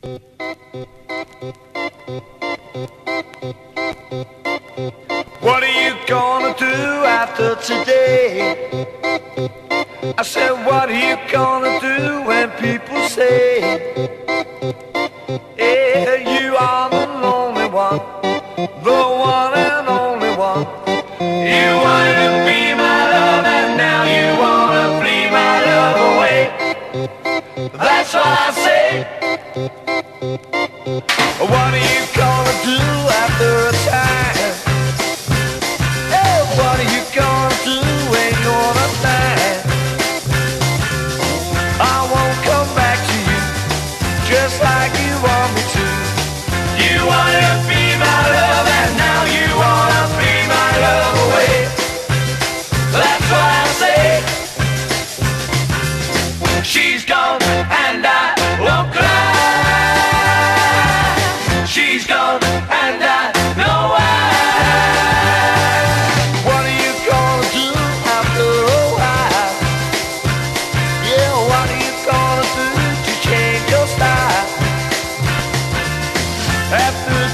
What are you gonna do after today? I said, what are you gonna do when people say, Yeah, you are the lonely one, the one and only one. You wanted to be my love and now you wanna flee my love away. That's what I say. What are you gonna do after a time? Hey, what are you gonna do when you're? I won't come back to you just like you want me to. You wanna be my love, and now you wanna be my love away. That's I say. She's gone. after